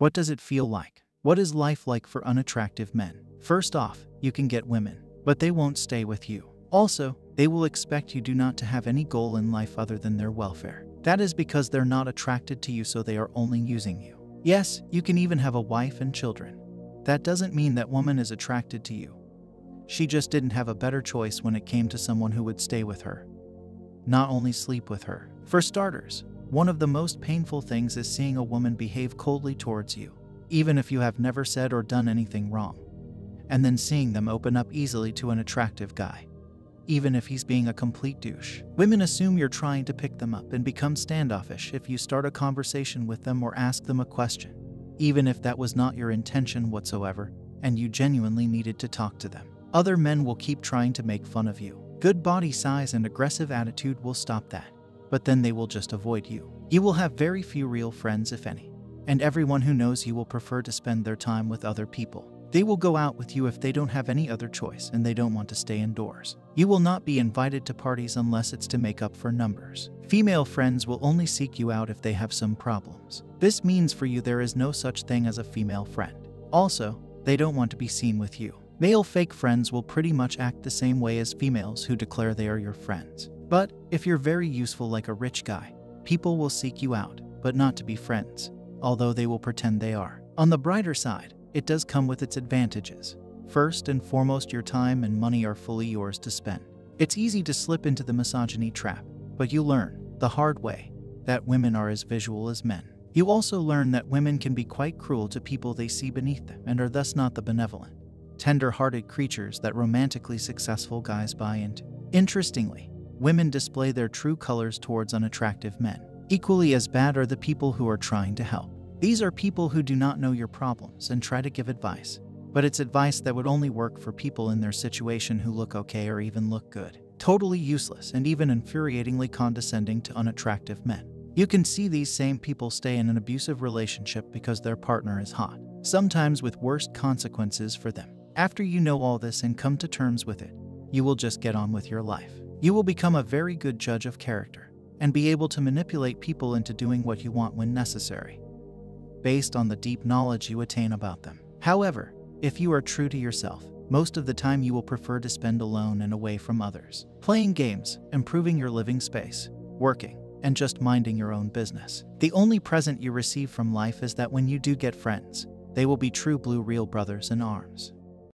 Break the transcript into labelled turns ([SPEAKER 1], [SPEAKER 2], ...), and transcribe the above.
[SPEAKER 1] What does it feel like? What is life like for unattractive men? First off, you can get women, but they won't stay with you. Also, they will expect you do not to have any goal in life other than their welfare. That is because they're not attracted to you so they are only using you. Yes, you can even have a wife and children. That doesn't mean that woman is attracted to you. She just didn't have a better choice when it came to someone who would stay with her. Not only sleep with her. For starters, one of the most painful things is seeing a woman behave coldly towards you, even if you have never said or done anything wrong, and then seeing them open up easily to an attractive guy, even if he's being a complete douche. Women assume you're trying to pick them up and become standoffish if you start a conversation with them or ask them a question, even if that was not your intention whatsoever and you genuinely needed to talk to them. Other men will keep trying to make fun of you. Good body size and aggressive attitude will stop that, but then they will just avoid you. You will have very few real friends, if any, and everyone who knows you will prefer to spend their time with other people. They will go out with you if they don't have any other choice and they don't want to stay indoors. You will not be invited to parties unless it's to make up for numbers. Female friends will only seek you out if they have some problems. This means for you there is no such thing as a female friend. Also, they don't want to be seen with you. Male fake friends will pretty much act the same way as females who declare they are your friends. But if you're very useful like a rich guy, people will seek you out, but not to be friends, although they will pretend they are. On the brighter side, it does come with its advantages. First and foremost, your time and money are fully yours to spend. It's easy to slip into the misogyny trap, but you learn, the hard way, that women are as visual as men. You also learn that women can be quite cruel to people they see beneath them and are thus not the benevolent tender hearted creatures that romantically successful guys buy into. Interestingly, women display their true colors towards unattractive men. Equally as bad are the people who are trying to help. These are people who do not know your problems and try to give advice, but it's advice that would only work for people in their situation who look okay or even look good. Totally useless and even infuriatingly condescending to unattractive men. You can see these same people stay in an abusive relationship because their partner is hot, sometimes with worse consequences for them. After you know all this and come to terms with it, you will just get on with your life. You will become a very good judge of character and be able to manipulate people into doing what you want when necessary, based on the deep knowledge you attain about them. However, if you are true to yourself, most of the time you will prefer to spend alone and away from others, playing games, improving your living space, working, and just minding your own business. The only present you receive from life is that when you do get friends, they will be true blue real brothers in arms.